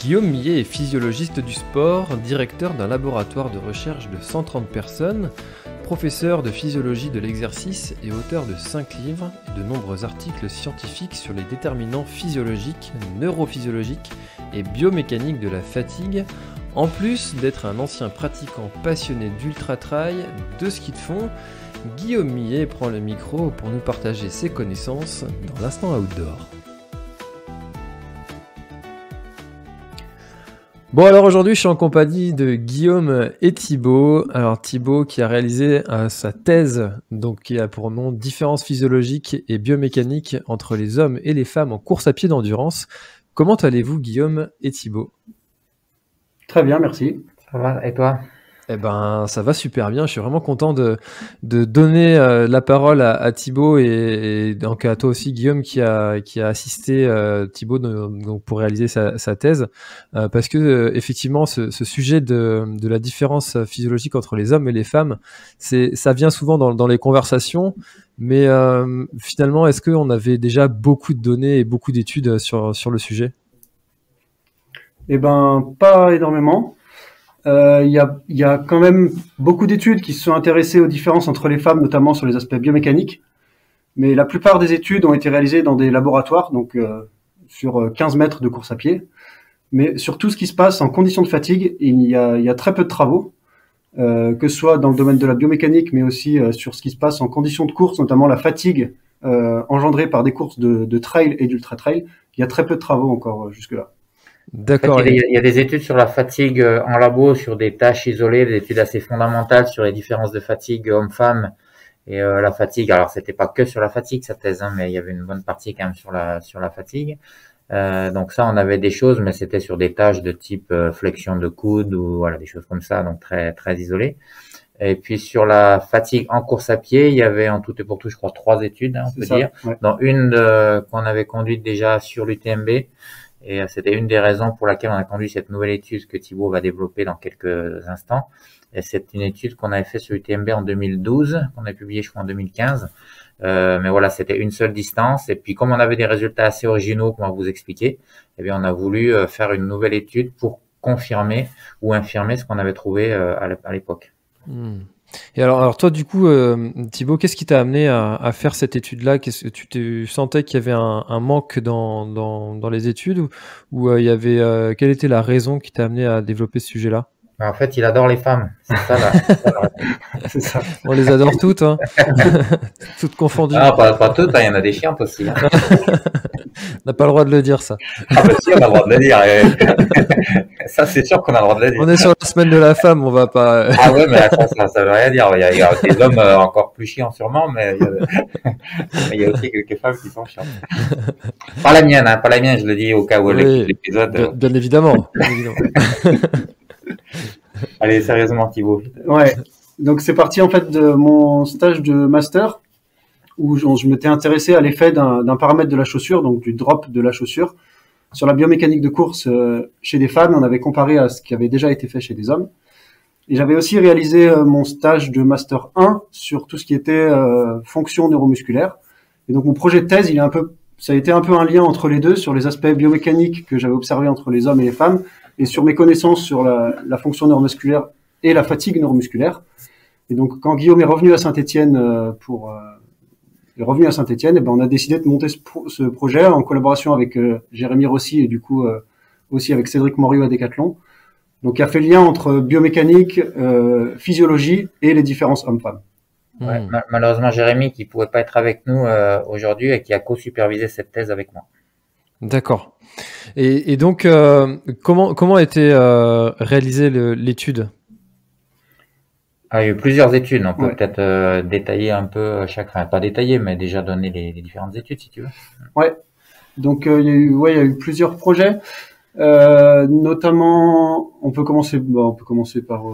Guillaume Millet est physiologiste du sport, directeur d'un laboratoire de recherche de 130 personnes, professeur de physiologie de l'exercice et auteur de 5 livres et de nombreux articles scientifiques sur les déterminants physiologiques, neurophysiologiques et biomécaniques de la fatigue, en plus d'être un ancien pratiquant passionné d'ultra-trail, de ski de fond, Guillaume Millet prend le micro pour nous partager ses connaissances dans l'instant outdoor. Bon alors aujourd'hui je suis en compagnie de Guillaume et Thibaut. Alors Thibaut qui a réalisé euh, sa thèse donc qui a pour nom Différence physiologique et biomécanique entre les hommes et les femmes en course à pied d'endurance. Comment allez-vous Guillaume et Thibaut? Très bien, merci. Ça va, et toi? Eh ben, ça va super bien. Je suis vraiment content de, donner euh, la parole à, à Thibaut et, donc à toi aussi, Guillaume, qui a, qui a assisté euh, Thibaut pour réaliser sa, thèse. Euh, parce que, euh, effectivement, ce, sujet de, de la différence physiologique entre les hommes et les femmes, ça vient souvent dans, les conversations. Mais finalement, est-ce qu'on avait déjà beaucoup de données et beaucoup d'études sur, sur le sujet? Eh ben, pas énormément. Il euh, y, a, quand même beaucoup d'études qui se sont intéressées aux différences entre les femmes, notamment sur les aspects biomécaniques. Mais la plupart des études ont été réalisées dans des laboratoires, donc euh, sur 15 mètres de course à pied. Mais sur tout ce qui se passe en conditions de fatigue, il y a, très peu de travaux, euh, que ce soit dans le domaine de la biomécanique, mais aussi euh, sur ce qui se passe en conditions de course, notamment la fatigue euh, engendrée par des courses de, de trail et d'ultra trail. Il y a très peu de travaux encore jusque-là. D'accord. En fait, il, y a, il, y a, des études sur la fatigue euh, en labo, sur des tâches isolées, des études assez fondamentales sur les différences de fatigue homme-femme et euh, la fatigue. Alors, c'était pas que sur la fatigue sa thèse, hein, mais il y avait une bonne partie quand même sur la sur la fatigue. Euh, donc ça, on avait des choses, mais c'était sur des tâches de type euh, flexion de coude ou voilà des choses comme ça, donc très très isolées. Et puis sur la fatigue en course à pied, il y avait en tout et pour tout, je crois, trois études, hein, on peut ça, dire, ouais. dont une qu'on avait conduite déjà sur l'UTMB. Et euh, c'était une des raisons pour laquelle on a conduit cette nouvelle étude que Thibaut va développer dans quelques instants. C'est une étude qu'on avait fait sur UTMB en 2012, qu'on a publié je crois en 2015. Euh, mais voilà, c'était une seule distance. Et puis comme on avait des résultats assez originaux qu'on va vous expliquer, eh bien on a voulu euh, faire une nouvelle étude pour confirmer ou infirmer ce qu'on avait trouvé euh, à l'époque. Hmm. Et alors, alors toi, du coup, euh, Thibaut, qu'est-ce qui t'a amené à, à, faire cette étude-là? Qu'est-ce que tu te sentais qu'il y avait un, un manque dans, dans, dans, les études ou, ou euh, il y avait euh, quelle était la raison qui t'a amené à développer ce sujet-là? En fait, il adore les femmes. C'est ça, là. c'est ça. On les adore toutes, hein. toutes confondues. Ah, pas, pas toutes, hein. il y en a des chiantes aussi. Hein. on n'a pas le droit de le dire, ça. Ah, bah si, on a le droit de le dire. ça, c'est sûr qu'on a le droit de le dire. On est sur la semaine de la femme, on va pas. ah ouais, mais ça, ça, ça veut rien dire. Il y a, il y a des hommes euh, encore plus chiants, sûrement, mais il y, a... mais il y a aussi quelques femmes qui sont chiantes. Pas la mienne, hein, pas la mienne, je le dis au cas où oui, l'épisode. Bien, bien évidemment. Bien évidemment. Allez, sérieusement, Thibaut. Ouais. Donc, c'est parti en fait de mon stage de master où je, m'étais intéressé à l'effet d'un paramètre de la chaussure, donc du drop de la chaussure, sur la biomécanique de course euh, chez des femmes. On avait comparé à ce qui avait déjà été fait chez des hommes. Et j'avais aussi réalisé euh, mon stage de master 1 sur tout ce qui était euh, fonction neuromusculaire. Et donc, mon projet de thèse, il est un peu, ça a été un peu un lien entre les deux sur les aspects biomécaniques que j'avais observés entre les hommes et les femmes et sur mes connaissances sur la, la, fonction neuromusculaire et la fatigue neuromusculaire. Et donc, quand Guillaume est revenu à Saint-Etienne euh, pour euh, est revenu à Saint-Etienne, et ben on a décidé de monter ce, ce projet en collaboration avec euh, Jérémy Rossi et du coup euh, aussi avec Cédric Moriot à Decathlon. Donc, il a fait le lien entre biomécanique, euh, physiologie et les différences hommes-femmes. Ouais, malheureusement, Jérémy qui pouvait pas être avec nous aujourd'hui et qui a co-supervisé cette thèse avec moi. D'accord. Et, et, donc, euh, comment, comment a été euh, réalisée l'étude? Ah, Il y a eu plusieurs études. On peut ouais. peut-être euh, détailler un peu chaque, enfin, pas détailler, mais déjà donner les, les, différentes études si tu veux. Ouais. Donc, il y, a eu, ouais, il y a eu plusieurs projets. notamment, on peut commencer, bon, on peut commencer par.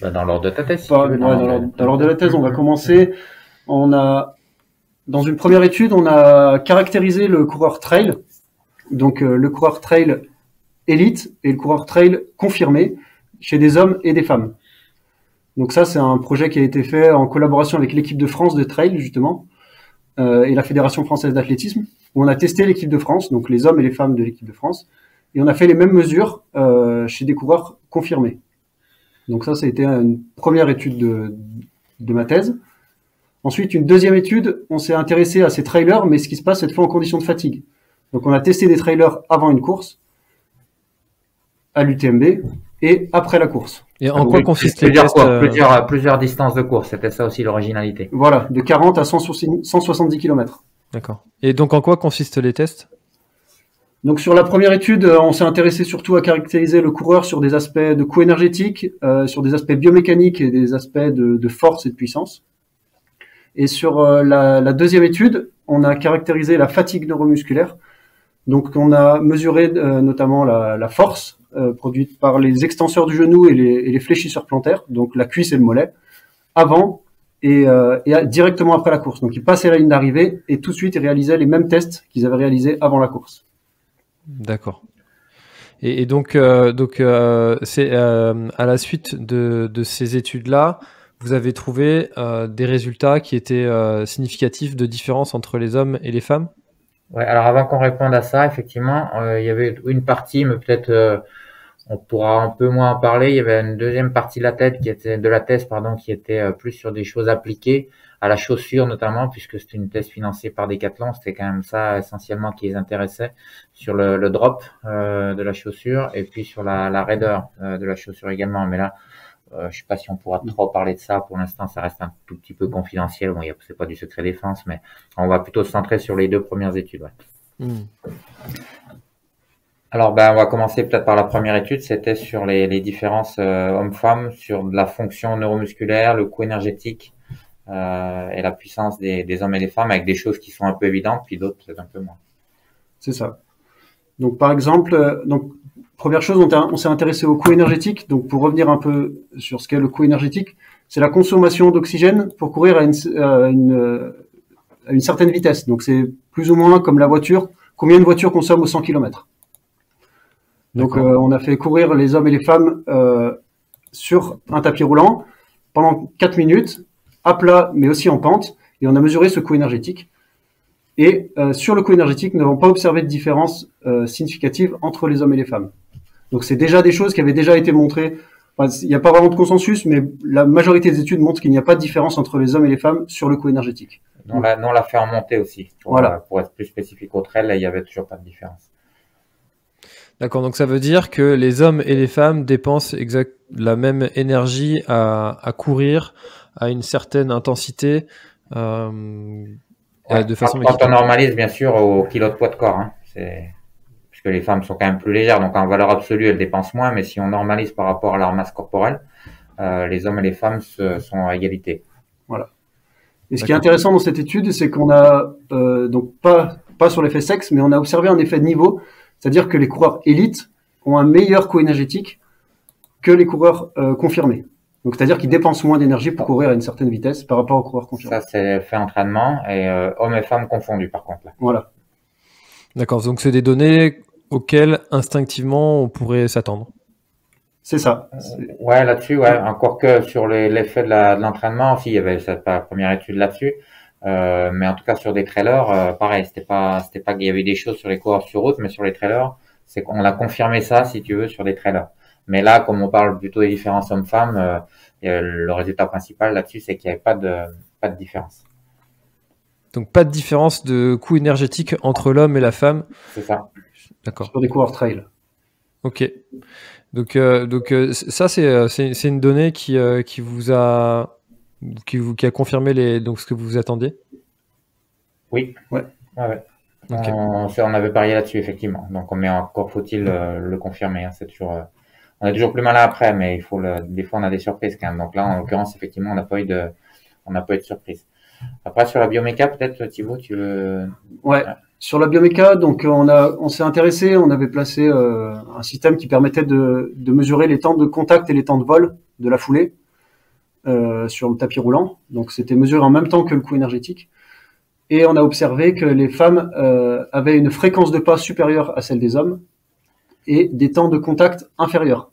Bah, dans l'ordre de ta thèse. Si par, ouais, dans l'ordre de la thèse, on va commencer. On a dans une première étude, on a caractérisé le coureur trail, donc euh, le coureur trail élite et le coureur trail confirmé chez des hommes et des femmes. Donc ça, c'est un projet qui a été fait en collaboration avec l'équipe de France de trail, justement, euh, et la Fédération française d'athlétisme, où on a testé l'équipe de France, donc les hommes et les femmes de l'équipe de France, et on a fait les mêmes mesures chez des coureurs confirmés. Donc ça, ça a été une première étude de, de ma thèse. Ensuite, une deuxième étude, on s'est intéressé à ces trailers, mais ce qui se passe cette fois en condition de fatigue. Donc on a testé des trailers avant une course, à l'UTMB, et après la course. Et en quoi consiste les tests euh, plusieurs, plusieurs distances de course, c'était ça aussi l'originalité. Voilà, de 40 à 170 km. D'accord. Et donc en quoi consistent les tests? Donc sur la première étude, euh, on s'est intéressé surtout à caractériser le coureur sur des aspects de coût énergétique, euh, sur des aspects biomécaniques et des aspects de, force et de puissance. Et sur la, deuxième étude, on a caractérisé la fatigue neuromusculaire. Donc on a mesuré notamment la force euh, produite par les extenseurs du genou et les, fléchisseurs plantaires, donc la cuisse et le mollet, avant et, euh, directement après la course. Donc ils passaient la ligne d'arrivée et tout de suite ils réalisaient les mêmes tests qu'ils avaient réalisés avant la course. D'accord. Et, donc, euh, donc c'est à la suite de, ces études-là, vous avez trouvé des résultats qui étaient significatifs de différence entre les hommes et les femmes? Ouais, alors avant qu'on réponde à ça, effectivement, il y avait une partie, mais peut-être on pourra un peu moins en parler. Il y avait une deuxième partie de la tête qui était de la thèse, pardon, qui était euh, plus sur des choses appliquées à la chaussure notamment, puisque c'était une thèse financée par Decathlon. C'était quand même ça essentiellement qui les intéressait sur le, drop euh, de la chaussure et puis sur la, la raideur euh, de la chaussure également. Mais là, euh, je sais pas si on pourra trop parler de ça. Pour l'instant, ça reste un tout petit peu confidentiel. Bon, c'est pas du secret défense, mais on va plutôt se centrer sur les deux premières études. Ouais. Hmm. Alors, ben, on va commencer peut-être par la première étude. C'était sur les, les différences euh, hommes-femmes, sur la fonction neuromusculaire, le coût énergétique euh, et la puissance des, des, hommes et des femmes, avec des choses qui sont un peu évidentes, puis d'autres peut-être un peu moins. C'est ça. Donc, par exemple, euh, donc première chose, on, s'est intéressé au coût énergétique. Donc, pour revenir un peu sur ce qu'est le coût énergétique, c'est la consommation d'oxygène pour courir à une, une, à une certaine vitesse. Donc, c'est plus ou moins comme la voiture. Combien une voiture consomme au 100 km donc euh, on a fait courir les hommes et les femmes euh, sur un tapis roulant pendant 4 minutes, à plat mais aussi en pente, et on a mesuré ce coût énergétique. Et euh, sur le coût énergétique, nous n'avons pas observé de différence significative entre les hommes et les femmes. Donc c'est déjà des choses qui avaient déjà été montrées. il n'y a pas vraiment de consensus, mais la majorité des études montrent qu'il n'y a pas de différence entre les hommes et les femmes sur le coût énergétique. on l'a fait en montée aussi. Pour, voilà. pour être plus spécifique au trail, il n'y avait toujours pas de différence. D'accord, donc ça veut dire que les hommes et les femmes dépensent exact la même énergie à, à courir à une certaine intensité euh, de façon quand, on normalise bien sûr au kilo de poids de corps, hein, c'est puisque les femmes sont quand même plus légères, donc en valeur absolue elles dépensent moins, mais si on normalise par rapport à leur masse corporelle, euh, les hommes et les femmes sont à égalité. Voilà. Et ce qui est intéressant dans cette étude, c'est qu'on a euh, donc pas pas sur l'effet sexe, mais on a observé un effet de niveau c'est-à-dire que les coureurs élites ont un meilleur coût énergétique que les coureurs euh, confirmés. Donc, c'est-à-dire qu'ils dépensent moins d'énergie pour courir à une certaine vitesse par rapport aux coureurs confirmés. Ça, c'est fait entraînement et euh, hommes et femmes confondus, par contre. Là. Voilà. D'accord. Donc, c'est des données auxquelles instinctivement on pourrait s'attendre. C'est ça. Ouais, là-dessus, ouais. Encore que sur l'effet de l'entraînement, aussi, il y avait cette première étude là-dessus. Euh, mais en tout cas sur des trailers, euh, pareil, c'était pas, c'était pas qu'il y avait des choses sur les coureurs sur route, mais sur les trailers, c'est qu'on a confirmé ça, si tu veux, sur des trailers. Mais là, comme on parle plutôt des différences hommes-femmes, euh, le résultat principal là-dessus, c'est qu'il n'y avait pas de, pas de différence. Donc pas de différence de coût énergétique entre l'homme et la femme. C'est ça. D'accord. Sur des coureurs trail. Ok. Donc, donc ça, c'est, c'est, une donnée qui, qui vous a qui, qui a confirmé les, donc, ce que vous attendiez? Oui. Ouais. ouais, On, avait parié là-dessus, effectivement. Donc, mais encore faut-il euh, le confirmer. Hein. C'est toujours, euh, on est toujours plus malin après, mais il faut le, des fois, on a des surprises quand même. Donc là, en l'occurrence, effectivement, on n'a pas eu de, on n'a pas eu de surprise. Après, sur la bioméca, peut-être, Thibaut, tu veux. Ouais. Sur la bioméca, donc on a, on s'est intéressé, on avait placé euh, un système qui permettait de, de mesurer les temps de contact et les temps de vol de la foulée. Euh, sur le tapis roulant. Donc c'était mesuré en même temps que le coût énergétique. Et on a observé que les femmes euh, avaient une fréquence de pas supérieure à celle des hommes et des temps de contact inférieurs.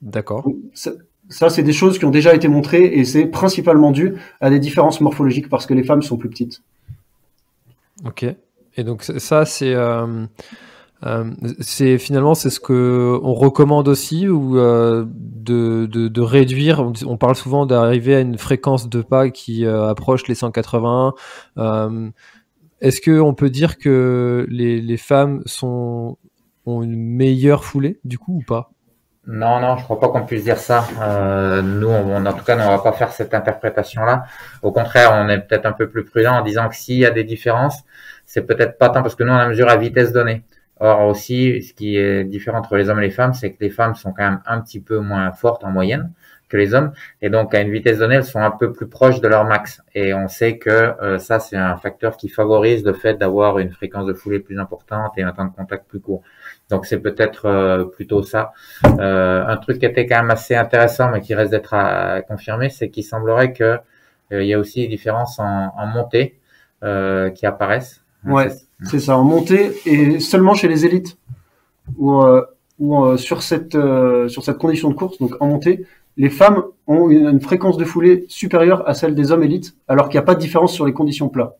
D'accord. Ça, c'est des choses qui ont déjà été montrées et c'est principalement dû à des différences morphologiques parce que les femmes sont plus petites. Ok. Et donc ça, c'est... Euh, c'est finalement c'est ce que on recommande aussi ou de, de, réduire? On, parle souvent d'arriver à une fréquence de pas qui approche les 180. Est-ce que on peut dire que les, les femmes sont ont une meilleure foulée du coup ou pas? Non, non, je crois pas qu'on puisse dire ça. Euh, nous, on, en tout cas, on va pas faire cette interprétation-là. Au contraire, on est peut-être un peu plus prudent en disant que s'il y a des différences, c'est peut-être pas tant parce que nous, on a mesure à vitesse donnée. Or aussi, ce qui est différent entre les hommes et les femmes, c'est que les femmes sont quand même un petit peu moins fortes en moyenne que les hommes, et donc à une vitesse donnée, elles sont un peu plus proches de leur max. Et on sait que euh, ça, c'est un facteur qui favorise le fait d'avoir une fréquence de foulée plus importante et un temps de contact plus court. Donc c'est peut-être euh, plutôt ça. Euh, un truc qui était quand même assez intéressant, mais qui reste d'être à, confirmer, c'est qu'il semblerait que il y a aussi des différences en, en montée qui apparaissent. Ouais, c'est ça, en montée et seulement chez les élites. Ou, ou sur cette sur cette condition de course, donc en montée, les femmes ont une, fréquence de foulée supérieure à celle des hommes élites, alors qu'il n'y a pas de différence sur les conditions plats.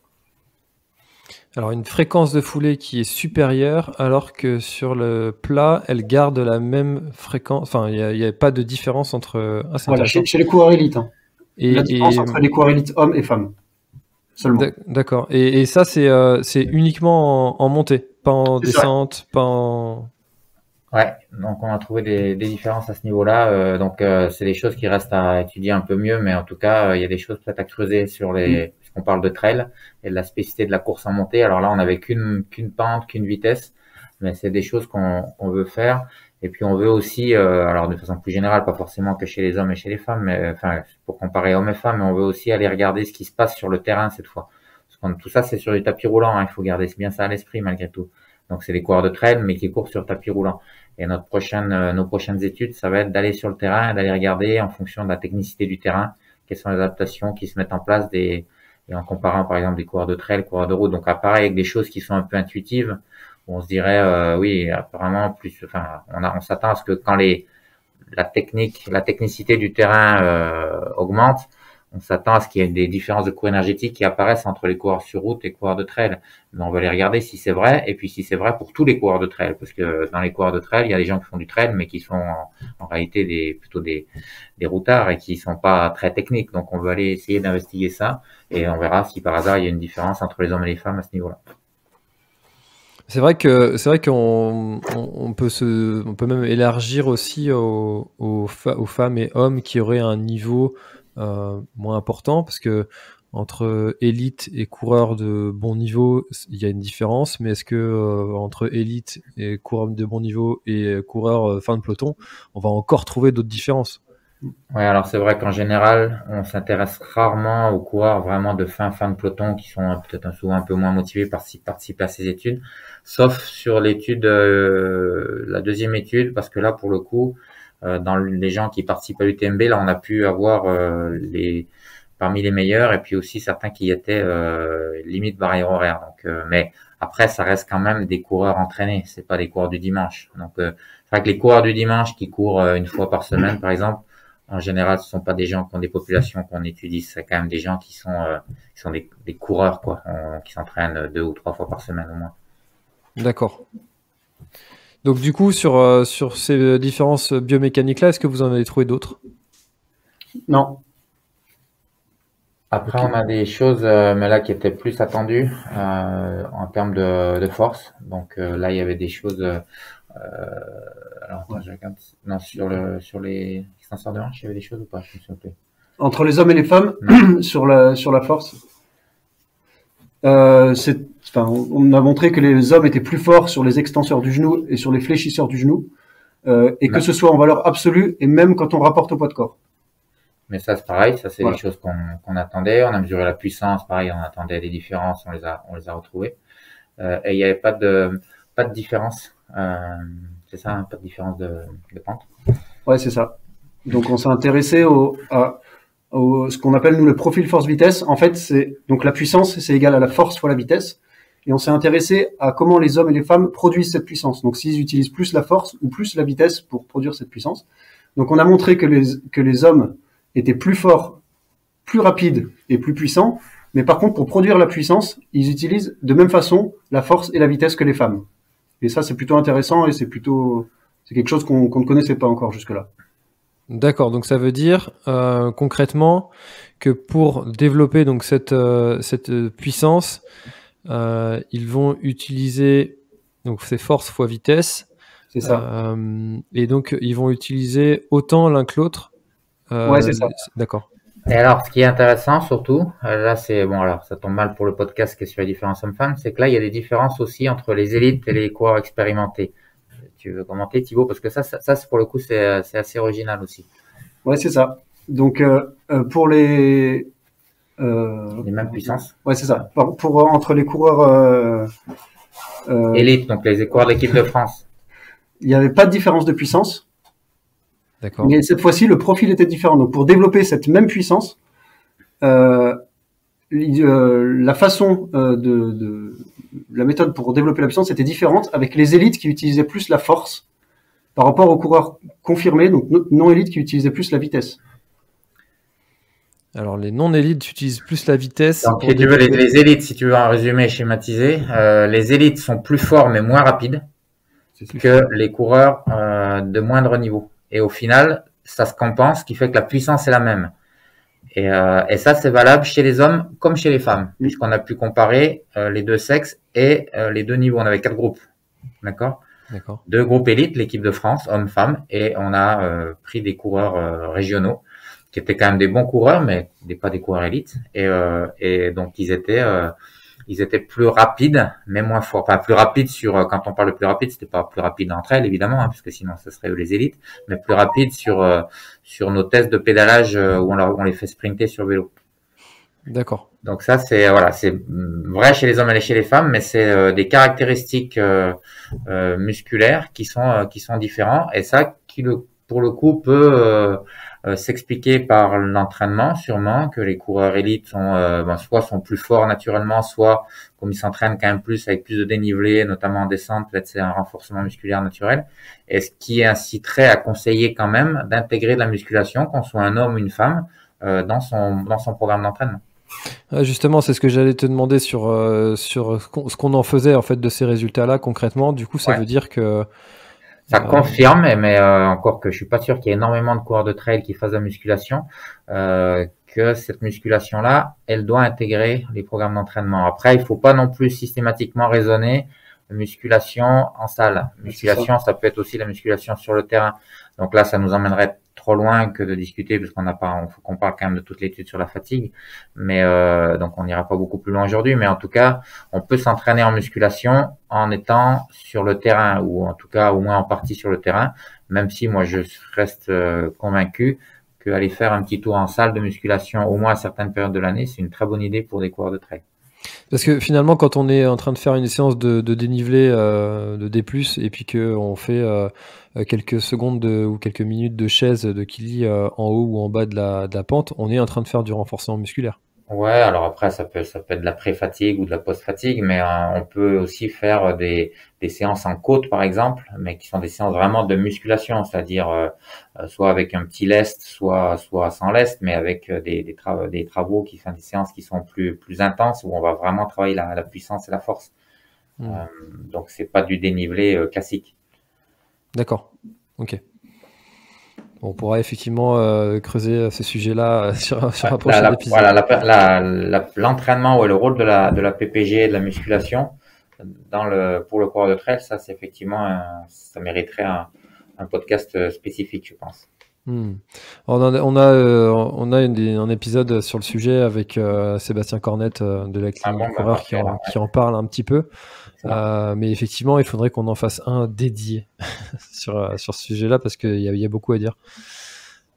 Alors une fréquence de foulée qui est supérieure, alors que sur le plat, elle garde la même fréquence. Enfin, il n'y a, pas de différence entre. Ah, voilà, chez, les coureurs élites. Hein. Et, la différence entre les coureurs élites hommes et femmes. Seulement. D'accord. Et, ça, euh, c'est uniquement en, montée, pas en descente, pas en. Ouais, donc on a trouvé des, des différences à ce niveau-là. Euh, donc euh, c'est des choses qui restent à étudier un peu mieux, mais en tout cas, euh, il y a des choses peut-être à creuser sur les. Mm. On parle de trail et de la spécificité de la course en montée. Alors là, on n'avait qu'une qu'une pente, qu'une vitesse, mais c'est des choses qu'on veut faire. Et puis on veut aussi, alors de façon plus générale, pas forcément que chez les hommes et chez les femmes, mais enfin pour comparer hommes et femmes, mais on veut aussi aller regarder ce qui se passe sur le terrain cette fois. Parce tout ça, c'est sur du tapis roulant. Hein, il faut garder bien ça à l'esprit malgré tout. Donc c'est des coureurs de trail, mais qui courent sur tapis roulant. Et notre prochaine, euh, nos prochaines études, ça va être d'aller sur le terrain, d'aller regarder en fonction de la technicité du terrain, quelles sont les adaptations qui se mettent en place des, et en comparant par exemple des coureurs de trail, coureurs de route. Donc pareil avec des choses qui sont un peu intuitives, où on se dirait euh, oui, apparemment plus, enfin on, on s'attend à ce que quand les la technique, la technicité du terrain euh, augmente, on s'attend à ce qu'il y ait des différences de coût énergétique qui apparaissent entre les coureurs sur route et coureurs de trail. Mais on va les regarder si c'est vrai, et puis si c'est vrai pour tous les coureurs de trail, parce que dans les coureurs de trail, il y a des gens qui font du trail, mais qui sont en, réalité des, plutôt des, des routards et qui sont pas très techniques. Donc on va aller essayer d'investiguer ça, et on verra si par hasard il y a une différence entre les hommes et les femmes à ce niveau-là. C'est vrai que c'est vrai qu'on on, peut se, on peut même élargir aussi aux, aux, femmes et hommes qui auraient un niveau moins important parce que entre élite et coureur de bon niveau, il y a une différence, mais est-ce que euh, entre élite et coureur de bon niveau et coureur euh, fin de peloton, on va encore trouver d'autres différences? Oui, alors c'est vrai qu'en général, on s'intéresse rarement aux coureurs vraiment de fin fin de peloton qui sont peut-être souvent un peu moins motivés par participer à ces études, sauf sur l'étude, la deuxième étude, parce que là pour le coup, euh, dans les gens qui participent à l'UTMB, là, on a pu avoir euh, les parmi les meilleurs et puis aussi certains qui étaient euh, limite barrière horaire. Donc, mais après, ça reste quand même des coureurs entraînés. C'est pas des coureurs du dimanche. Donc, c'est vrai que les coureurs du dimanche qui courent une fois par semaine, par exemple, en général, ce sont pas des gens qui ont des populations qu'on étudie. C'est quand même des gens qui sont qui sont des, des coureurs quoi, qui s'entraînent deux ou trois fois par semaine au moins. D'accord. Donc du coup, sur, euh, sur ces différences biomécaniques-là, est-ce que vous en avez trouvé d'autres? Non. Après, on a des choses, euh, mais là qui étaient plus attendues euh, en termes de, force. Donc là, il y avait des choses. alors, je regarde. Non, sur le sur les extenseurs de hanche, il y avait des choses ou pas? Entre les hommes et les femmes, sur la sur la force? C'est on a montré que les hommes étaient plus forts sur les extenseurs du genou et sur les fléchisseurs du genou, euh, et que ce soit en valeur absolue et même quand on rapporte au poids de corps. Mais ça, c'est pareil, ça, c'est des choses qu'on attendait. On a mesuré la puissance, pareil, on attendait des différences, on les a, on les a retrouvées. Euh, et il n'y avait pas de, pas de différence. Euh, c'est ça, hein, pas de différence de, de pente. Ouais, c'est ça. Donc, on s'est intéressé au, à, ce qu'on appelle, nous, le profil force-vitesse. En fait, c'est, donc la puissance, c'est égal à la force fois la vitesse et on s'est intéressé à comment les hommes et les femmes produisent cette puissance. Donc s'ils utilisent plus la force ou plus la vitesse pour produire cette puissance. Donc on a montré que les, que les hommes étaient plus forts, plus rapides et plus puissants, mais par contre pour produire la puissance, ils utilisent de même façon la force et la vitesse que les femmes. Et ça, c'est plutôt intéressant et c'est plutôt c'est quelque chose qu'on ne connaissait pas encore jusque-là. D'accord, donc ça veut dire euh, concrètement que pour développer donc cette, euh, cette puissance, euh, ils vont utiliser donc ces forces fois vitesse. C'est ça. et donc ils vont utiliser autant l'un que l'autre. ouais, c'est ça. D'accord. Et alors, ce qui est intéressant surtout, là c'est bon, alors ça tombe mal pour le podcast qui est sur les différences hommes-femmes, c'est que là il y a des différences aussi entre les élites et les coureurs expérimentés tu veux commenter, Thibaut Parce que ça, ça, pour le coup, c'est assez original aussi. Ouais, c'est ça. Donc, euh, euh, pour les. Euh, les mêmes puissances. Ouais, c'est ça. Pour, entre les coureurs. Élite, donc les coureurs de l'équipe de France. Il n'y avait pas de différence de puissance. D'accord. Mais cette fois-ci, le profil était différent. Donc, pour développer cette même puissance, la façon de, la méthode pour développer la puissance était différente avec les élites qui utilisaient plus la force par rapport aux coureurs confirmés, donc non élites qui utilisaient plus la vitesse. Alors les non élites utilisent plus la vitesse. Donc si tu veux les, élites, si tu veux un résumé schématisé, euh, les élites sont plus forts mais moins rapides que les coureurs euh, de moindre niveau. Et au final, ça se compense, ce qui fait que la puissance est la même. Et, euh, et ça, c'est valable chez les hommes comme chez les femmes, puisqu'on a pu comparer euh, les deux sexes et euh, les deux niveaux. On avait quatre groupes, d'accord? D'accord. Deux groupes élites, l'équipe de France, hommes-femmes, et on a euh, pris des coureurs régionaux qui étaient quand même des bons coureurs, mais pas des coureurs élites. Et, et donc ils étaient ils étaient plus rapides, mais moins forts. Enfin, plus rapides sur, euh, quand on parle de plus rapide, c'était pas plus rapide entre elles, évidemment, hein, puisque sinon ce serait eux les élites, mais plus rapides sur, euh, sur nos tests de pédalage euh, où on, leur, on les fait sprinter sur vélo. D'accord. Donc ça, c'est voilà, c'est vrai chez les hommes et chez les femmes, mais c'est des caractéristiques musculaires qui sont qui sont différents et ça qui le pour le coup peut euh, s'expliquer par l'entraînement sûrement que les coureurs élites sont euh, ben, soit sont plus forts naturellement, soit comme ils s'entraînent quand même plus avec plus de dénivelé, notamment en descente, peut-être c'est un renforcement musculaire naturel. Et ce qui inciterait à conseiller quand même d'intégrer de la musculation, qu'on soit un homme ou une femme, euh, dans son dans son programme d'entraînement? Justement, c'est ce que j'allais te demander sur, sur ce qu'on en faisait en fait de ces résultats-là concrètement. Du coup, ça veut dire que ça confirme, mais euh, encore que je suis pas sûr qu'il y ait énormément de coureurs de trail qui fassent de la musculation, euh, que cette musculation-là, elle doit intégrer les programmes d'entraînement. Après, il faut pas non plus systématiquement raisonner musculation en salle. Musculation, ça peut être aussi la musculation sur le terrain. Donc là, ça nous emmènerait trop loin que de discuter parce qu'on n'a pas, on faut qu'on parle quand même de toute l'étude sur la fatigue. Mais euh, donc on n'ira pas beaucoup plus loin aujourd'hui. Mais en tout cas, on peut s'entraîner en musculation en étant sur le terrain ou en tout cas au moins en partie sur le terrain. Même si moi je reste euh, convaincu qu'aller faire un petit tour en salle de musculation au moins à certaines périodes de l'année, c'est une très bonne idée pour des coureurs de trail. Parce que finalement, quand on est en train de faire une séance de, dénivelé euh, de D+, et puis qu'on fait euh, quelques secondes ou quelques minutes de chaise de Kili euh, en haut ou en bas de de la pente, on est en train de faire du renforcement musculaire. Ouais, alors après ça peut ça peut être de la pré-fatigue ou de la post-fatigue, mais euh, on peut aussi faire des, des séances en côte par exemple, mais qui sont des séances vraiment de musculation, c'est-à-dire euh, euh, soit avec un petit lest, soit soit sans lest, mais avec des des, des travaux qui font des séances qui sont plus plus intenses où on va vraiment travailler la, la puissance et la force. Mmh. donc c'est pas du dénivelé classique. D'accord. Ok. On pourra effectivement euh, creuser euh, ces sujets-là euh, sur, sur un prochain épisode. Voilà, l'entraînement ou le rôle de la, de la PPG et de la musculation dans le, pour le corps de trail, ça, c'est effectivement, ça mériterait un, podcast spécifique, je pense. Hmm. On a, on a, on a un épisode sur le sujet avec Sébastien Cornette de la ah coureur qui, en, qui, en, parle un petit peu. Mais effectivement, il faudrait qu'on en fasse un dédié sur, sur ce sujet-là parce qu'il y, y, a beaucoup à dire.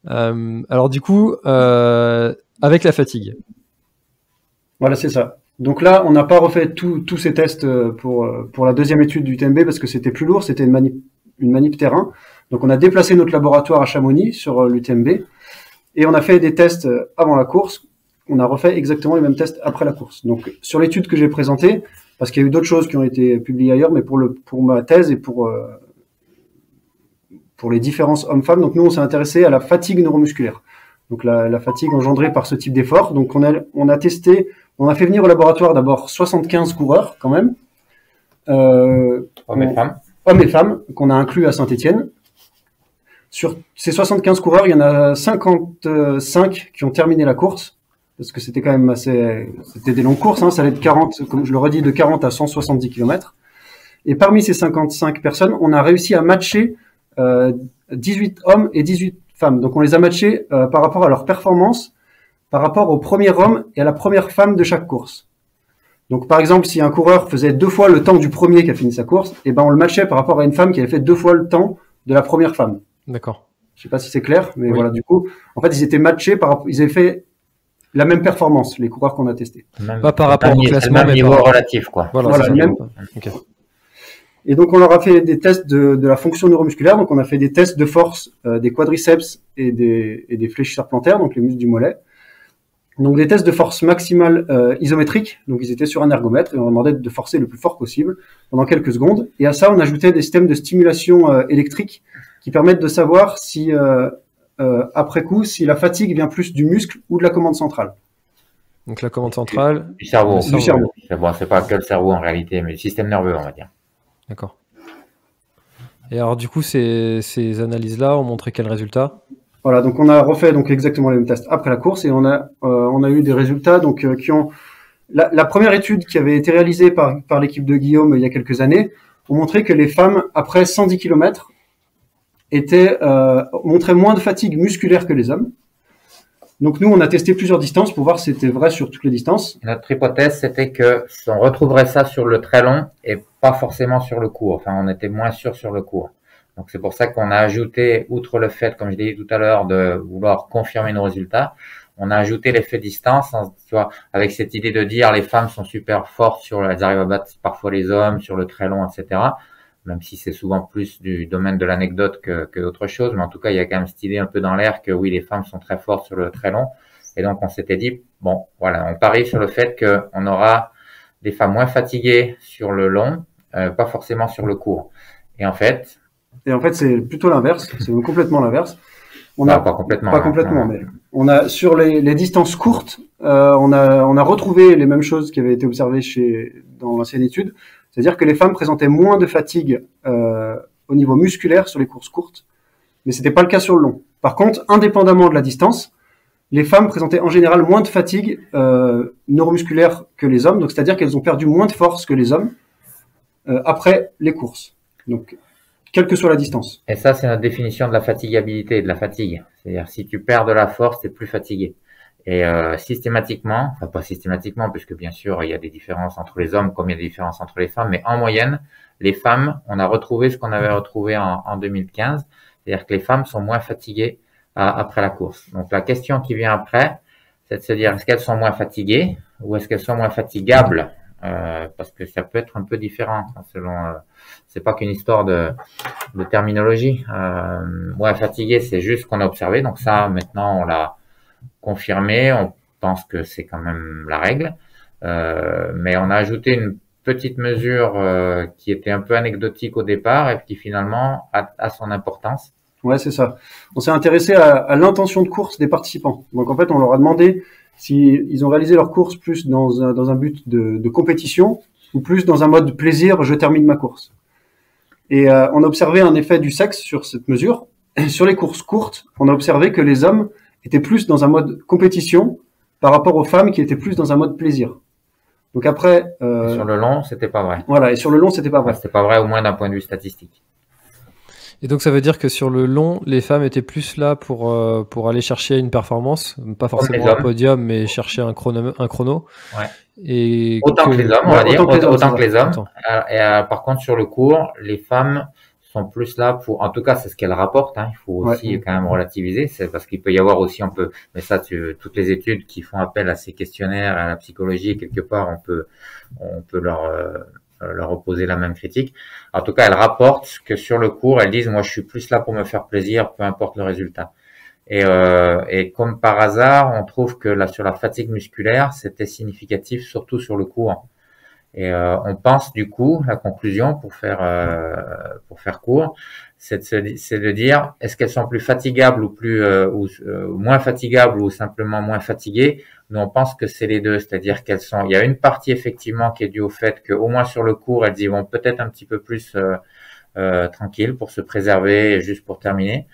Euh, alors du coup, euh, avec la fatigue. Voilà, c'est ça. Donc là, on n'a pas refait tous ces tests euh, pour, pour la deuxième étude du TMB parce que c'était plus lourd, c'était une manip, une manip terrain. Donc on a déplacé notre laboratoire à Chamonix sur l'UTMB et on a fait des tests avant la course. On a refait exactement les mêmes tests après la course. Donc sur l'étude que j'ai présentée, parce qu'il y a eu d'autres choses qui ont été publiées ailleurs, mais pour, le, pour ma thèse et pour, pour les différences hommes-femmes. Donc nous, on s'est intéressé à la fatigue neuromusculaire. Donc la, fatigue engendrée par ce type d'effort. Donc on a, on a testé, on a fait venir au laboratoire d'abord 75 coureurs quand même, euh, hommes et femmes, hommes et femmes, qu'on a inclus à Saint-Etienne. Sur ces 75 coureurs, il y en a 55 qui ont terminé la course, parce que c'était quand même assez, c'était des longues courses, hein, ça allait de 40, comme je le redis, de 40 à 170 km. Et parmi ces 55 personnes, on a réussi à matcher euh, 18 hommes et 18 femmes. Donc on les a matchés euh, par rapport à leur performance, par rapport au premier homme et à la première femme de chaque course. Donc par exemple, si un coureur faisait deux fois le temps du premier qui a fini sa course, eh ben on le matchait par rapport à une femme qui avait fait deux fois le temps de la première femme. D'accord. Je sais pas si c'est clair, mais voilà, du coup, en fait, ils étaient matchés par ils avaient fait la même performance, les coureurs qu'on a testés. pas par rapport au classement, mais niveau relatif, quoi. Voilà, même. Et donc, on leur a fait des tests de, de, la fonction neuromusculaire. Donc, on a fait des tests de force euh, des quadriceps et des, et des fléchisseurs plantaires, donc les muscles du mollet. Donc, des tests de force maximale euh, isométrique. Donc, ils étaient sur un ergomètre et on leur demandait de forcer le plus fort possible pendant quelques secondes. Et à ça, on ajoutait des systèmes de stimulation euh, électrique qui permettent de savoir si, après coup, si la fatigue vient plus du muscle ou de la commande centrale. Donc, la commande centrale. Du cerveau. Du cerveau. Bon, c'est pas que le cerveau en réalité, mais le système nerveux, on va dire. D'accord. Et alors, du coup, ces, analyses-là ont montré quels résultats Voilà, donc on a refait donc exactement les mêmes tests après la course et on a, euh, on a eu des résultats donc euh, qui ont la, première étude qui avait été réalisée par, par l'équipe de Guillaume il y a quelques années ont montré que les femmes après 110 km étaient euh, montraient moins de fatigue musculaire que les hommes donc nous, on a testé plusieurs distances pour voir si c'était vrai sur toutes les distances. Notre hypothèse, c'était que on retrouverait ça sur le très long et pas forcément sur le court. Enfin, on était moins sûr sur le court. Donc c'est pour ça qu'on a ajouté, outre le fait, comme je l'ai dit tout à l'heure, de vouloir confirmer nos résultats, on a ajouté l'effet distance, tu vois, avec cette idée de dire les femmes sont super fortes sur, elles arrivent à battre parfois les hommes sur le très long, etc même si c'est souvent plus du domaine de l'anecdote que, que d'autre chose, mais en tout cas, il y a quand même cette idée un peu dans l'air que oui, les femmes sont très fortes sur le très long. Et donc, on s'était dit, bon, voilà, on parie sur le fait qu'on aura des femmes moins fatiguées sur le long, euh, pas forcément sur le court. Et en fait. Et en fait, c'est plutôt l'inverse. C'est complètement l'inverse. On a pas complètement. Pas complètement, mais on a sur les, les distances courtes, euh, on a on a retrouvé les mêmes choses qui avaient été observées chez dans l'ancienne étude. C'est-à-dire que les femmes présentaient moins de fatigue euh, au niveau musculaire sur les courses courtes, mais c'était pas le cas sur le long. Par contre, indépendamment de la distance, les femmes présentaient en général moins de fatigue euh, neuromusculaire que les hommes, donc c'est-à-dire qu'elles ont perdu moins de force que les hommes euh, après les courses. Donc, quelle que soit la distance. Et ça, c'est notre définition de la fatigabilité, de la fatigue. C'est-à-dire, si tu perds de la force, tu es plus fatigué. Et euh, systématiquement, enfin pas systématiquement, puisque bien sûr il y a des différences entre les hommes comme il y a des différences entre les femmes, mais en moyenne, les femmes, on a retrouvé ce qu'on avait retrouvé en, en 2015, c'est-à-dire que les femmes sont moins fatiguées après la course. Donc la question qui vient après, c'est de se dire est-ce qu'elles sont moins fatiguées ou est-ce qu'elles sont moins fatigables? Euh, parce que ça peut être un peu différent hein, selon. Euh, c'est pas qu'une histoire de, de terminologie. Euh, moins fatigué, c'est juste qu'on a observé. Donc ça, maintenant, on l'a confirmé. On pense que c'est quand même la règle. Euh, mais on a ajouté une petite mesure euh, qui était un peu anecdotique au départ et qui finalement a, son importance. Ouais, c'est ça. On s'est intéressé à, à l'intention de course des participants. Donc en fait, on leur a demandé s'ils ils ont réalisé leur course plus dans un, dans un but de, de, compétition ou plus dans un mode plaisir, je termine ma course. Et euh, on a observé un effet du sexe sur cette mesure. sur les courses courtes, on a observé que les hommes étaient plus dans un mode compétition par rapport aux femmes qui étaient plus dans un mode plaisir. Donc après. Euh, sur le long, c'était pas vrai. Voilà, et sur le long, c'était pas vrai. c'était pas vrai au moins d'un point de vue statistique. Et donc ça veut dire que sur le long, les femmes étaient plus là pour euh, pour aller chercher une performance, pas forcément un podium, mais chercher un chrono. Un chrono. Ouais. Et autant que, les hommes, on va dire, autant que les hommes. Et, euh, par contre, sur le cours, les femmes sont plus là pour, en tout cas, c'est ce qu'elle rapporte. Hein, il faut aussi quand même relativiser, c'est parce qu'il peut y avoir aussi, on peut, mais ça, tu, toutes les études qui font appel à ces questionnaires, à la psychologie, quelque part, on peut, on peut leur euh, leur opposer la même critique. En tout cas, elles rapportent que sur le cours, elles disent, moi, je suis plus là pour me faire plaisir, peu importe le résultat. Et, euh, et comme par hasard, on trouve que là, sur la fatigue musculaire, c'était significatif, surtout sur le cours. Et on pense du coup, la conclusion pour faire pour faire court, c'est de, dire est-ce qu'elles sont plus fatigables ou plus ou moins fatigables ou simplement moins fatiguées? Nous on pense que c'est les deux, c'est-à-dire qu'elles sont. Il y a une partie effectivement qui est due au fait qu'au moins sur le cours elles y vont peut-être un petit peu plus tranquilles pour se préserver, juste pour terminer.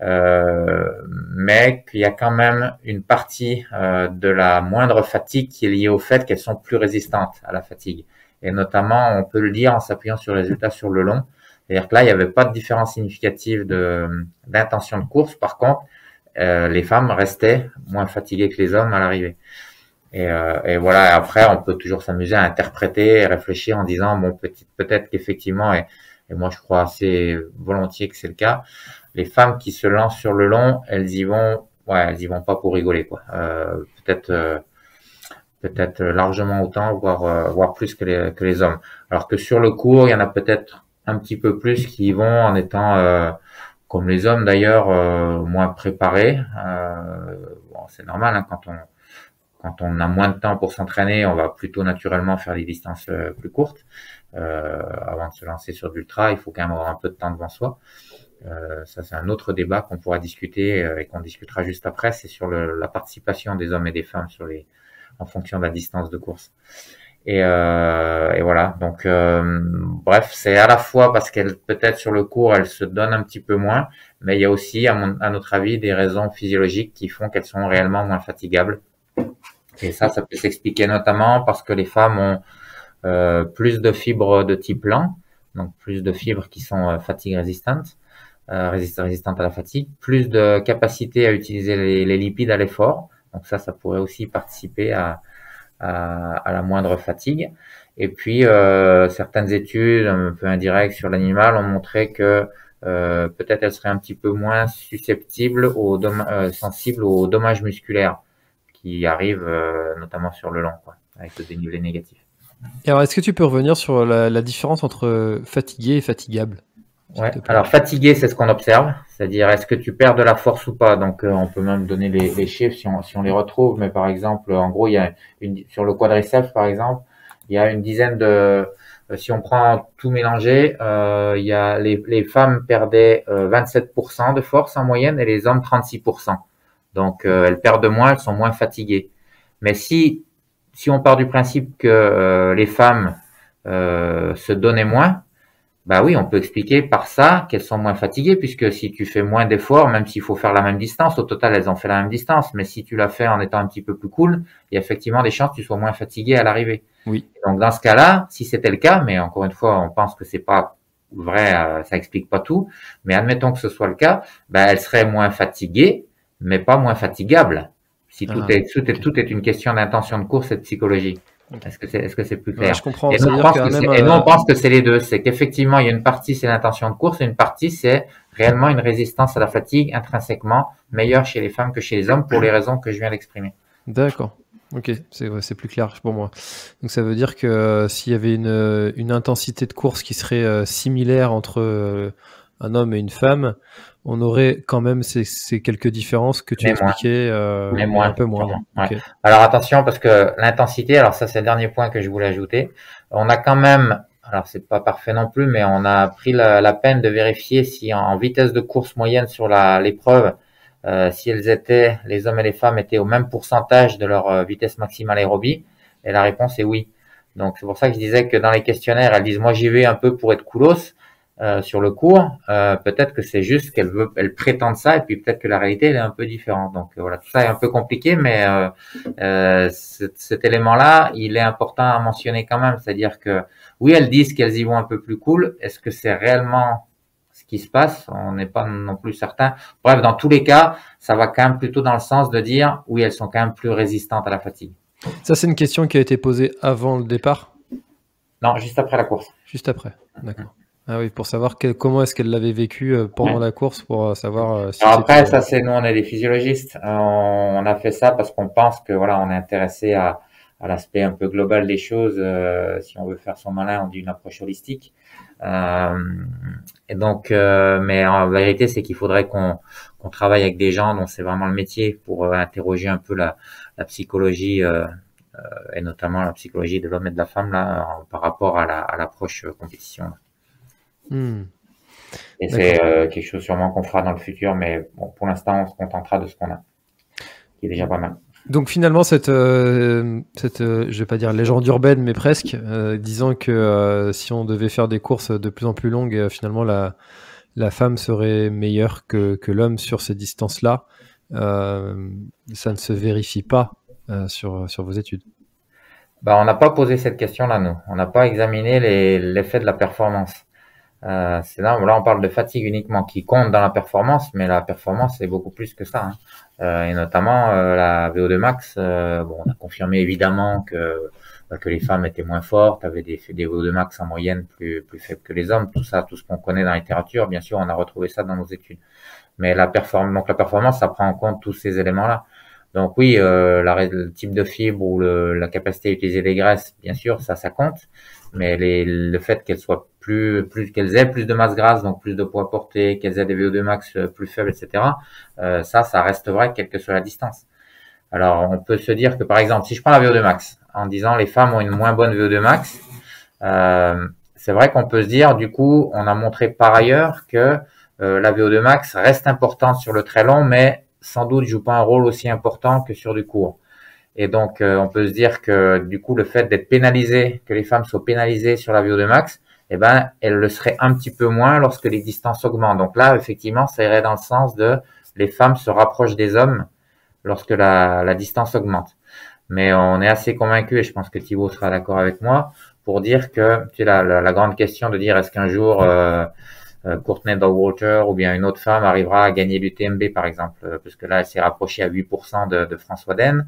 Euh, mais qu'il y a quand même une partie euh, de la moindre fatigue qui est liée au fait qu'elles sont plus résistantes à la fatigue. Et notamment, on peut le dire en s'appuyant sur les résultats sur le long. C'est-à-dire que là, il n'y avait pas de différence significative d'intention de, course. Par contre, euh, les femmes restaient moins fatiguées que les hommes à l'arrivée. Et, euh, et, voilà. Après, on peut toujours s'amuser à interpréter et réfléchir en disant bon, peut-être qu'effectivement, et, et, moi je crois assez volontiers que c'est le cas, les femmes qui se lancent sur le long, elles y vont, ouais, elles y vont pas pour rigoler, quoi. Euh, peut-être, euh, peut-être largement autant, voire, euh, voire plus que les, hommes. Alors que sur le cours, il y en a peut-être un petit peu plus qui y vont en étant, comme les hommes d'ailleurs, moins préparés. bon, c'est normal hein, quand on quand on a moins de temps pour s'entraîner, on va plutôt naturellement faire les distances plus courtes. avant de se lancer sur l'ultra, il faut quand même avoir un peu de temps devant soi. Euh, ça, c'est un autre débat qu'on pourra discuter euh, et qu'on discutera juste après. C'est sur le, la participation des hommes et des femmes sur les, en fonction de la distance de course. Et, euh, et voilà. Donc, euh, bref, c'est à la fois parce qu'elle peut-être sur le cours, elle se donne un petit peu moins, mais il y a aussi, à, mon, à notre avis, des raisons physiologiques qui font qu'elles sont réellement moins fatigables. Et ça, ça peut s'expliquer notamment parce que les femmes ont euh, plus de fibres de type lent, donc plus de fibres qui sont fatigue résistantes euh, résistante à la fatigue, plus de capacité à utiliser les, lipides à l'effort. Donc ça, ça pourrait aussi participer à, à, la moindre fatigue. Et puis, euh, certaines études un peu indirectes sur l'animal ont montré que euh, peut-être elle serait un petit peu moins susceptible aux euh, sensible aux dommages musculaires qui arrivent notamment sur le long, quoi, avec le dénivelé négatif. alors, est-ce que tu peux revenir sur la, la différence entre fatigué et fatigable? Ouais. Alors fatigué, c'est ce qu'on observe, c'est-à-dire est-ce que tu perds de la force ou pas? Donc euh, on peut même donner les, les chiffres si on, si on, les retrouve. Mais par exemple, en gros, il y a une, sur le quadriceps par exemple, il y a une dizaine de. Euh, si on prend tout mélangé, euh, il y a les, les femmes perdaient 27% de force en moyenne et les hommes 36%. Donc elles perdent moins, elles sont moins fatiguées. Mais si si on part du principe que les femmes se donnaient moins, bah oui, on peut expliquer par ça qu'elles sont moins fatiguées, puisque si tu fais moins d'efforts, même s'il faut faire la même distance, au total elles ont fait la même distance, mais si tu la fais en étant un petit peu plus cool, il y a effectivement des chances que tu sois moins fatigué à l'arrivée. Oui. Donc dans ce cas-là, si c'était le cas, mais encore une fois, on pense que c'est pas vrai, euh, ça explique pas tout, mais admettons que ce soit le cas, bah, elle serait moins fatiguée, mais pas moins fatigable. Si tout, ah, est, tout, est, tout est une question d'intention de course et de psychologie. Est-ce que c'est est-ce que c'est plus clair Je comprends. Et nous, on pense que c'est les deux. C'est qu'effectivement, il y a une partie c'est l'intention de course et une partie c'est réellement une résistance à la fatigue intrinsèquement meilleure chez les femmes que chez les hommes pour les raisons que je viens d'exprimer. D'accord. Ok, c'est plus clair pour moi. Donc ça veut dire que euh, s'il y avait une, une, intensité de course qui serait euh, similaire entre euh, un homme et une femme, on aurait quand même ces, ces quelques différences que tu expliquais, euh, mais moins, un peu moins. Alors attention parce que l'intensité, alors ça c'est le dernier point que je voulais ajouter. On a quand même, alors c'est pas parfait non plus, mais on a pris la, peine de vérifier si en, vitesse de course moyenne sur l'épreuve, euh, si elles étaient, les hommes et les femmes étaient au même pourcentage de leur euh, vitesse maximale aérobie. Et la réponse est oui. Donc c'est pour ça que je disais que dans les questionnaires, elles disent moi j'y vais un peu pour être coolos. Euh, sur le cours, euh, peut-être que c'est juste qu'elle veut, elle prétend ça, et puis peut-être que la réalité elle est un peu différente. Donc euh, voilà, tout ça est un peu compliqué, mais cet, élément-là, il est important à mentionner quand même. C'est-à-dire que oui, elles disent qu'elles y vont un peu plus cool. Est-ce que c'est réellement ce qui se passe? On n'est pas non plus certain. Bref, dans tous les cas, ça va quand même plutôt dans le sens de dire oui, elles sont quand même plus résistantes à la fatigue. Ça, c'est une question qui a été posée avant le départ? Non, juste après la course. Juste après, d'accord. Ah oui, pour savoir comment est-ce qu'elle l'avait vécu euh, pendant la course, pour euh, savoir. Euh, si après, ça c'est nous, on est des physiologistes. On, a fait ça parce qu'on pense que voilà, on est intéressé à, à l'aspect un peu global des choses. si on veut faire son malin, on dit une approche holistique. et donc, mais en vérité, c'est qu'il faudrait qu'on travaille avec des gens dont c'est vraiment le métier pour interroger un peu la, la psychologie et notamment la psychologie de l'homme et de la femme là par rapport à l'approche compétition. Et c'est quelque chose sûrement qu'on fera dans le futur, mais bon, pour l'instant, on se contentera de ce qu'on a, qui est déjà pas mal. Donc finalement, cette, euh, cette euh, je vais pas dire légende urbaine, mais presque, euh, disant que si on devait faire des courses de plus en plus longues, finalement la, la femme serait meilleure que, que l'homme sur ces distances-là, ça ne se vérifie pas sur, sur vos études. Bah, on n'a pas posé cette question-là, nous. On n'a pas examiné l'effet de la performance. Euh, c'est là, là, on parle de fatigue uniquement qui compte dans la performance, mais la performance c'est beaucoup plus que ça. Hein. Euh, et notamment euh, la VO2 max, euh, bon, on a confirmé évidemment que bah, que les femmes étaient moins fortes, avaient des, des VO2 max en moyenne plus plus faibles que les hommes. Tout ça, tout ce qu'on connaît dans la littérature, bien sûr, on a retrouvé ça dans nos études. Mais la performance, donc la performance, ça prend en compte tous ces éléments-là. Donc oui, euh, la, le type de fibre ou le, la capacité à utiliser les graisses, bien sûr, ça, ça compte. Mais les, le fait qu'elles soient plus, qu'elles aient plus de masse grasse, donc plus de poids porté, qu'elles aient des VO2 max euh, plus faibles, etc. Euh, ça, ça reste vrai quelle que soit la distance. Alors, on peut se dire que par exemple, si je prends la VO2 max en disant les femmes ont une moins bonne VO2 max, euh, c'est vrai qu'on peut se dire, du coup, on a montré par ailleurs que euh, la VO2 max reste importante sur le très long, mais sans doute joue pas un rôle aussi important que sur du court. Et donc, euh, on peut se dire que du coup, le fait d'être pénalisé, que les femmes soient pénalisées sur la VO2 max, eh ben, elles le seraient un petit peu moins lorsque les distances augmentent. Donc là, effectivement, ça irait dans le sens de les femmes se rapprochent des hommes lorsque la, distance augmente. Mais on est assez convaincu, et je pense que Thibaut sera d'accord avec moi, pour dire que tu sais, la, grande question de dire est-ce qu'un jour euh, euh, Courtney Dogwater ou bien une autre femme arrivera à gagner l'UTMB par exemple, euh, puisque là elle s'est rapprochée à 8% de, de François Den.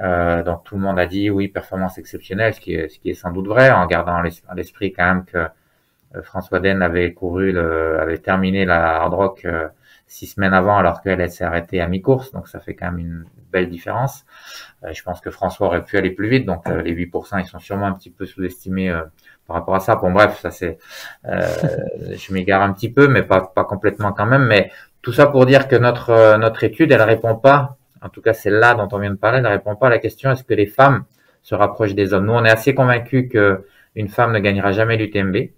Euh, donc tout le monde a dit oui performance exceptionnelle, ce qui est, ce qui est sans doute vrai, en gardant à l'esprit quand même que euh, François Den avait couru, le, avait terminé la hard rock six semaines avant alors qu'elle s'est arrêtée à mi-course, donc ça fait quand même une belle différence. je pense que François aurait pu aller plus vite, donc les 8% ils sont sûrement un petit peu sous-estimés par rapport à ça. Bon, bref, ça c'est, euh, je m'égare un petit peu, mais pas, pas complètement quand même. Mais tout ça pour dire que notre, euh, notre étude, elle répond pas, en tout cas celle-là dont on vient de parler, elle répond pas à la question est-ce que les femmes se rapprochent des hommes? Nous, on est assez convaincus que une femme ne gagnera jamais l'UTMB.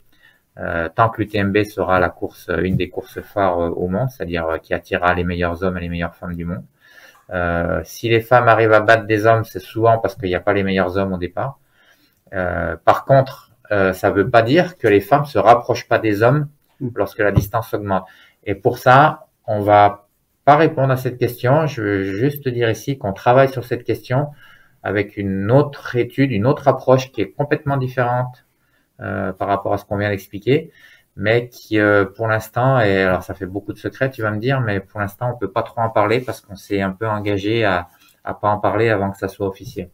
Euh, tant que l'UTMB sera la course, une des courses phares euh, au monde, c'est-à-dire qui attirera les meilleurs hommes et les meilleures femmes du monde. Euh, si les femmes arrivent à battre des hommes, c'est souvent parce qu'il n'y a pas les meilleurs hommes au départ. Euh, par contre, euh, ça ne veut pas dire que les femmes se rapprochent pas des hommes mm. lorsque la distance augmente. Et pour ça, on va pas répondre à cette question. Je veux juste dire ici qu'on travaille sur cette question avec une autre étude, une autre approche qui est complètement différente euh, par rapport à ce qu'on vient d'expliquer, mais qui euh, pour l'instant, et alors ça fait beaucoup de secrets, tu vas me dire, mais pour l'instant on peut pas trop en parler parce qu'on s'est un peu engagé à, à pas en parler avant que ça soit officiel.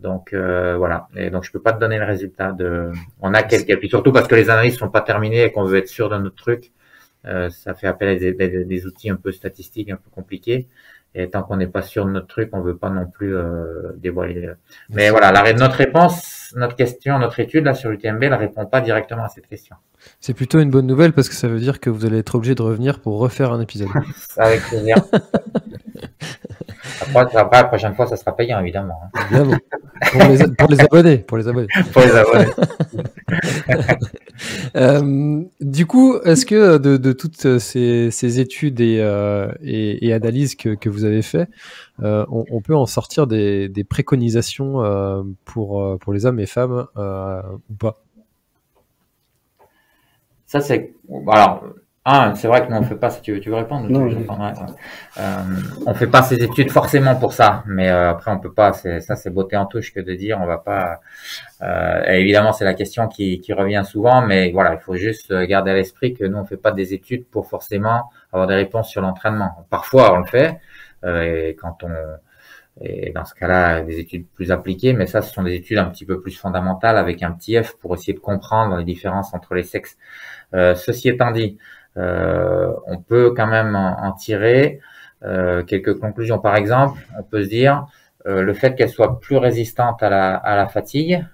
Donc euh, voilà. Et donc je peux pas te donner le résultat de. On a quelques. Puis surtout parce que les analyses sont pas terminées et qu'on veut être sûr de notre truc, euh, ça fait appel à des, outils un peu statistiques, un peu compliqués. Et tant qu'on n'est pas sûr de notre truc, on veut pas non plus euh, dévoiler. Mais voilà, la, notre réponse, notre question, notre étude là sur l'UTMB, elle répond pas directement à cette question. C'est plutôt une bonne nouvelle parce que ça veut dire que vous allez être obligé de revenir pour refaire un épisode. Avec plaisir. Après, la prochaine fois, ça sera payant, évidemment. Hein. Pour, les, abonnés. Pour les abonnés. pour les abonnés. Euh, du coup, est-ce que de, toutes ces, études et, euh, et, analyses que, vous avez fait, euh, on, peut en sortir des, des préconisations pour, pour les hommes et femmes ou pas? Ça, c'est. Alors, ah, c'est vrai que nous on fait pas. Si tu veux, tu veux répondre? Non. Euh, on fait pas ces études forcément pour ça, mais euh, après on peut pas. C'est ça, c'est beauté en touche que de dire on va pas. Euh, évidemment, c'est la question qui, qui revient souvent, mais voilà, il faut juste garder à l'esprit que nous on fait pas des études pour forcément avoir des réponses sur l'entraînement. Parfois on le fait, euh, et quand on et dans ce cas-là, des études plus appliquées, mais ça, ce sont des études un petit peu plus fondamentales avec un petit F pour essayer de comprendre les différences entre les sexes. Euh, ceci étant dit, euh, on peut quand même en, tirer euh, quelques conclusions. Par exemple, on peut se dire euh, le fait qu'elle soit plus résistante à la, à la fatigue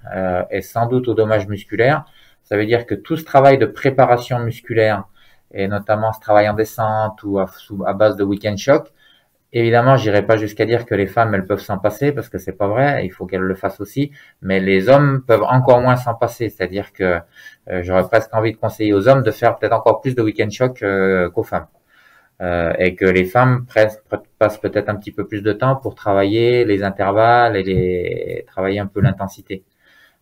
et sans doute au dommage musculaire, ça veut dire que tout ce travail de préparation musculaire et notamment ce travail en descente ou à, à base de week-end shock Évidemment, j'irai pas jusqu'à dire que les femmes elles peuvent s'en passer parce que c'est pas vrai. Il faut qu'elles le fassent aussi, mais les hommes peuvent encore moins s'en passer. C'est-à-dire que euh, j'aurais presque envie de conseiller aux hommes de faire peut-être encore plus de week-end choc euh, qu'aux femmes, euh, et que les femmes passent peut-être un petit peu plus de temps pour travailler les intervalles et les travailler un peu l'intensité.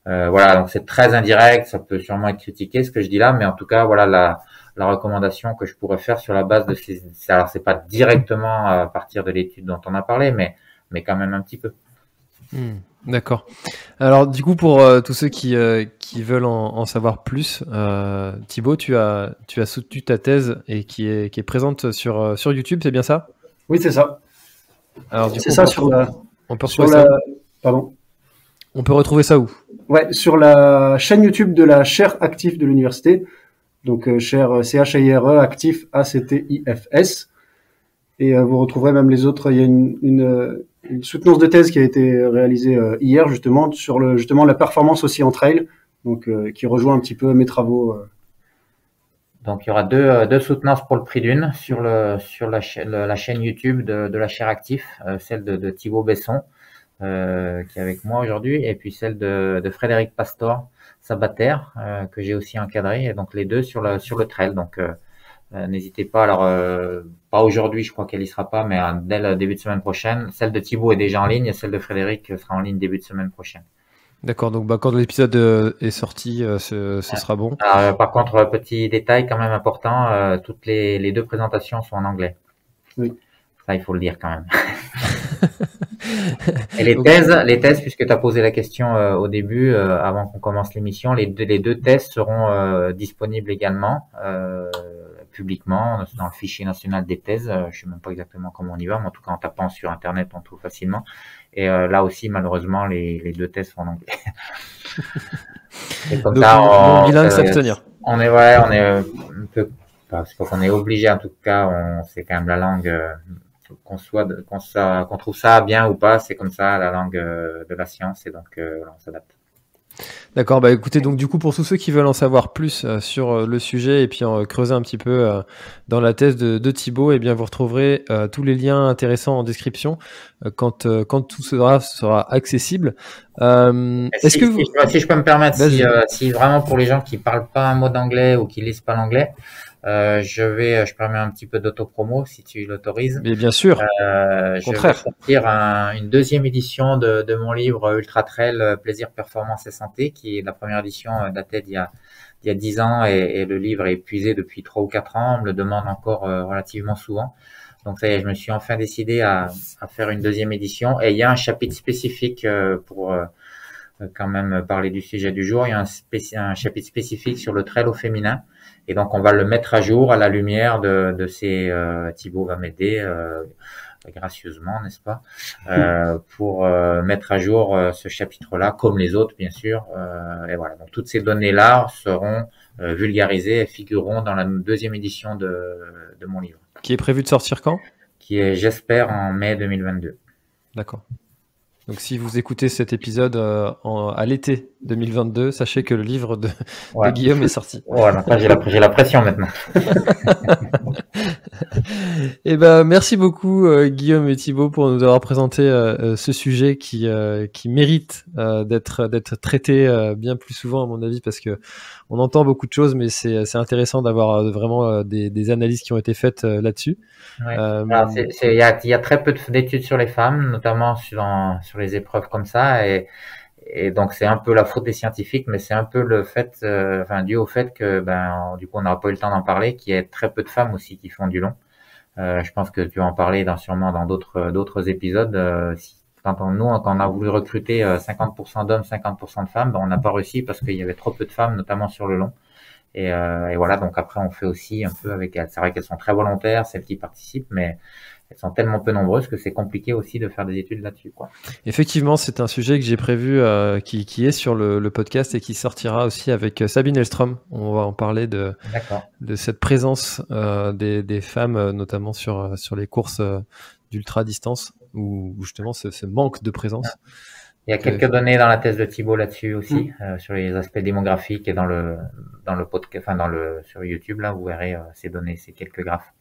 voilà, donc c'est très indirect, ça peut sûrement être critiqué ce que je dis là, mais en tout cas voilà la la recommandation que je pourrais faire sur la base de ces, alors c'est pas directement à partir de l'étude dont on a parlé, mais, mais quand même un petit peu. Hmm, d'accord. Alors du coup pour euh, tous ceux qui, euh, qui veulent en, savoir plus, euh, Thibaut, tu as, tu as soutenu ta thèse et qui est, qui est présente sur, sur YouTube, c'est bien ça? Oui, c'est ça. Alors c'est ça sur la. On peut retrouver ça. Pardon. On peut retrouver ça où? Ouais, sur la chaîne YouTube de la chaire active de l'université. Donc, euh, cher C-H-I-R-E, actif A-C-T-I-F-S. Et euh, vous retrouverez même les autres. Il y a une, une, une soutenance de thèse qui a été réalisée euh, hier, justement, sur le, justement la performance aussi en trail, donc qui rejoint un petit peu mes travaux. Donc il y aura deux, deux soutenances pour le prix d'une sur, le, sur la, la chaîne YouTube de, de la chaire actif, celle de, de Thibaut Besson, euh, qui est avec moi aujourd'hui, et puis celle de, de Frédéric Pastor, Sabater, euh, que j'ai aussi encadré, et donc les deux sur le, sur le trail. Donc euh, euh, n'hésitez pas, alors pas aujourd'hui, je crois qu'elle y sera pas, mais dès le début de semaine prochaine. Celle de Thibaut est déjà en ligne, et celle de Frédéric sera en ligne début de semaine prochaine. D'accord, donc bah, quand l'épisode est sorti, ce, sera bon. par contre, petit détail quand même important, toutes les, les deux présentations sont en anglais. Oui. Ça, il faut le dire quand même. Et les thèses, les thèses, puisque tu as posé la question euh, au début, euh, avant qu'on commence l'émission, les deux, les deux thèses seront euh, disponibles également publiquement dans le fichier national des thèses. je sais même pas exactement comment on y va, mais en tout cas en tapant sur internet, on trouve facilement. Et là aussi, malheureusement, les, les deux thèses sont en anglais. Et comme ça, on, on est ouais, on est un peu parce qu'on est obligé en tout cas, on c'est quand même la langue qu'on soit qu'on trouve ça bien ou pas, c'est comme ça la langue euh, de la science et donc euh, on s'adapte. D'accord, bah écoutez, donc du coup pour tous ceux qui veulent en savoir plus euh, sur le sujet et puis en creuser un petit peu dans la thèse de, de Thibaut, eh bien vous retrouverez tous les liens intéressants en description quand, quand tout sera, sera accessible. Est-ce si, que vous... si, je peux me permettre, si, si, vraiment pour les gens qui parlent pas un mot d'anglais ou qui lisent pas l'anglais, euh, je vais, je permets un petit peu d'autopromo si tu l'autorises. Mais bien sûr. Euh, je vais sortir une deuxième édition de, de, mon livre Ultra Trail Plaisir, Performance et Santé, qui est la première édition euh, datée d'il y a il y a dix ans et, et, le livre est épuisé depuis trois ou quatre ans. On me le demande encore euh, relativement souvent. Donc ça y est, je me suis enfin décidé à, à, faire une deuxième édition et il y a un chapitre spécifique euh, pour quand même parler du sujet du jour. Il y a un, un chapitre spécifique sur le trail au féminin et donc, on va le mettre à jour à la lumière de, de ces... Euh, Thibaut va m'aider euh, gracieusement, n'est-ce pas, euh, pour euh, mettre à jour euh, ce chapitre-là, comme les autres, bien sûr. et voilà. Donc, toutes ces données-là seront vulgarisées et figureront dans la deuxième édition de, de mon livre. Qui est prévu de sortir quand? Qui est, j'espère, en mai 2022. D'accord. Donc si vous écoutez cet épisode euh, à l'été 2022, sachez que le livre de, Guillaume est sorti. Voilà, j'ai la, la, pression maintenant. et eh ben merci beaucoup euh, Guillaume et Thibaut pour nous avoir présenté euh, ce sujet qui qui mérite d'être d'être traité bien plus souvent à mon avis parce que on entend beaucoup de choses mais c'est c'est intéressant d'avoir vraiment des, des, analyses qui ont été faites là-dessus. Il y, a, y a très peu d'études sur les femmes, notamment sur, sur les épreuves comme ça. Et, et donc c'est un peu la faute des scientifiques, mais c'est un peu le fait, euh, enfin dû au fait que ben du coup on n'aura pas eu le temps d'en parler, qu'il y a très peu de femmes aussi qui font du long. Euh, je pense que tu vas en parler dans, sûrement dans d'autres d'autres épisodes. Euh, quand on, nous, quand on a voulu recruter 50% d'hommes, 50% de femmes, ben, on n'a pas réussi parce qu'il y avait trop peu de femmes, notamment sur le long. Et, et, voilà, donc après on fait aussi un peu avec elles. C'est vrai qu'elles sont très volontaires, celles qui participent, mais elles sont tellement peu nombreuses que c'est compliqué aussi de faire des études là-dessus. Quoi. Effectivement, c'est un sujet que j'ai prévu euh, qui, qui, est sur le, le, podcast et qui sortira aussi avec euh, Sabine Elstrom. On va en parler de, de cette présence euh, des, des, femmes, euh, notamment sur, sur les courses d'ultra distance, où, justement ce, ce, manque de présence. Il y a quelques données dans la thèse de Thibault là-dessus aussi, mm. sur les aspects démographiques et dans le dans le podcast, enfin dans le sur YouTube là, vous verrez ces données, ces quelques graphes.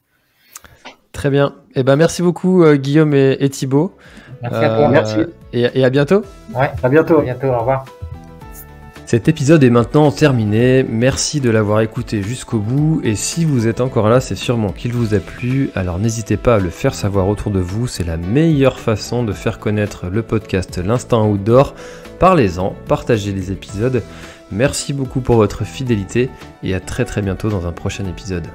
Très bien. Eh ben, merci beaucoup, Guillaume et, et Thibaut. Merci à toi. Merci. Et, et, à bientôt. Ouais. À bientôt. À bientôt. Au revoir. Cet épisode est maintenant terminé, merci de l'avoir écouté jusqu'au bout et si vous êtes encore là c'est sûrement qu'il vous a plu, alors n'hésitez pas à le faire savoir autour de vous, c'est la meilleure façon de faire connaître le podcast L'Instant Outdoor. Parlez-en, partagez les épisodes, merci beaucoup pour votre fidélité et à très très bientôt dans un prochain épisode.